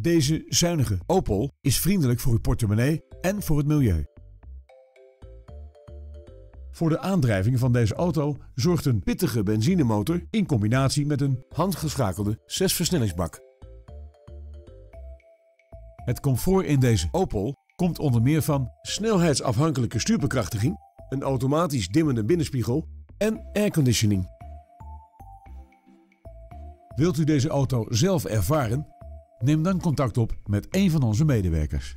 Deze zuinige Opel is vriendelijk voor uw portemonnee en voor het milieu. Voor de aandrijving van deze auto zorgt een pittige benzinemotor in combinatie met een handgeschakelde 6-versnellingsbak. Het comfort in deze Opel komt onder meer van snelheidsafhankelijke stuurbekrachtiging, een automatisch dimmende binnenspiegel en airconditioning. Wilt u deze auto zelf ervaren? Neem dan contact op met een van onze medewerkers.